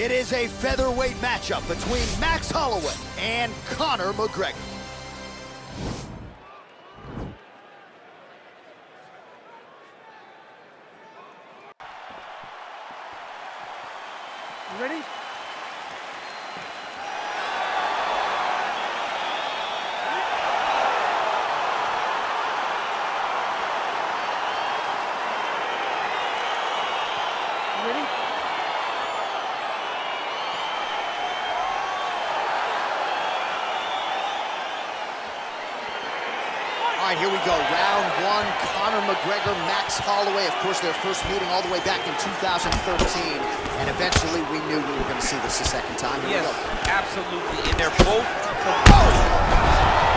It is a featherweight matchup between Max Holloway and Conor McGregor. Ready? You ready? All right, here we go. Round one, Conor McGregor, Max Holloway. Of course, their first meeting all the way back in 2013. And eventually, we knew we were going to see this a second time. Here Yes, absolutely. And they're both Back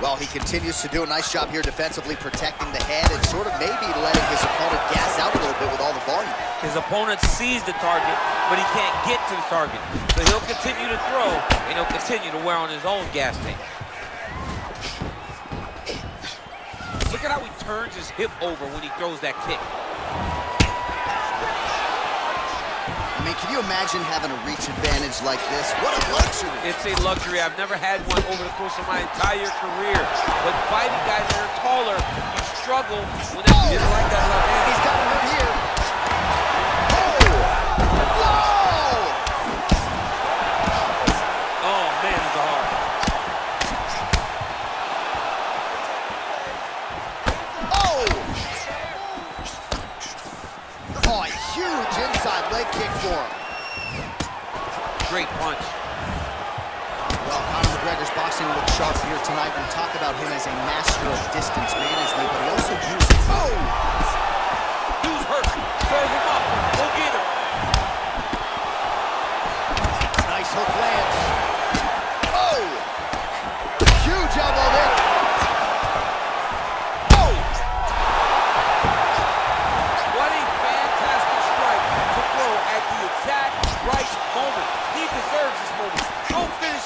Well, he continues to do a nice job here defensively, protecting the head and sort of maybe letting his opponent gas out a little bit with all the volume. His opponent sees the target, but he can't get to the target. So he'll continue to throw, and he'll continue to wear on his own gas tank. Look at how he turns his hip over when he throws that kick. Mean, can you imagine having a reach advantage like this? What a luxury. It's a luxury. I've never had one over the course of my entire career. But fighting guys that are taller, you struggle when they oh. like that left hand. Great punch. Well, Conor McGregor's boxing looks sharp here tonight. We talk about him as a master of distance management, but he also uses... Oh!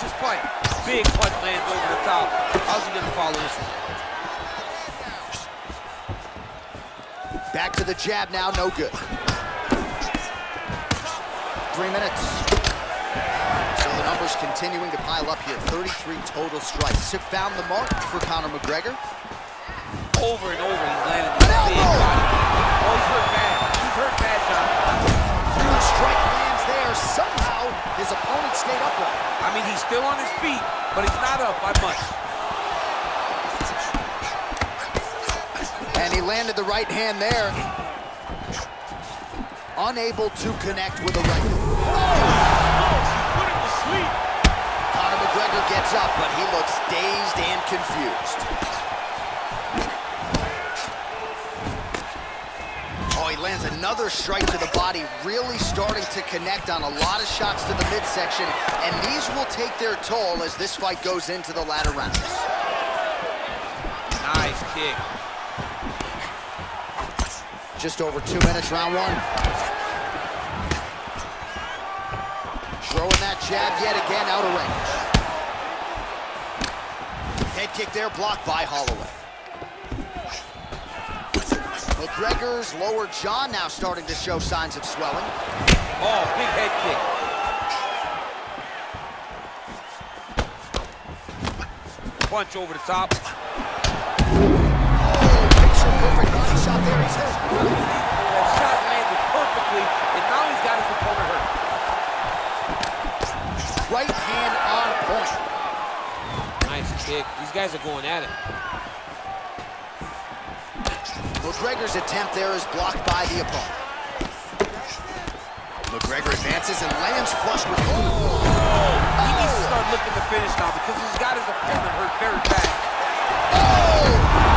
This fight. Big punch lands over the top. How's he going to follow this one? Back to the jab now, no good. Three minutes. So the numbers continuing to pile up here. 33 total strikes. Have found the mark for Conor McGregor. Over and over, he's this big body. Oh, he's hurt bad. He's hurt bad, John. Huge strike lands there. Somehow, his opponent stayed upright. I mean, he's still on his feet, but he's not up by much. And he landed the right hand there. Unable to connect with the right. Oh! oh put him to sleep. Conor McGregor gets up, but he looks dazed and confused. Another strike to the body, really starting to connect on a lot of shots to the midsection, and these will take their toll as this fight goes into the latter rounds. Nice kick. Just over two minutes, round one. Throwing that jab yet again out of range. Head kick there, blocked by Holloway. McGregor's lower jaw now starting to show signs of swelling. Oh, big head kick. Punch over the top. There is blocked by the opponent. McGregor advances and lands flush with... Oh! He needs to start looking to finish now because he's got his opponent hurt very bad. Oh!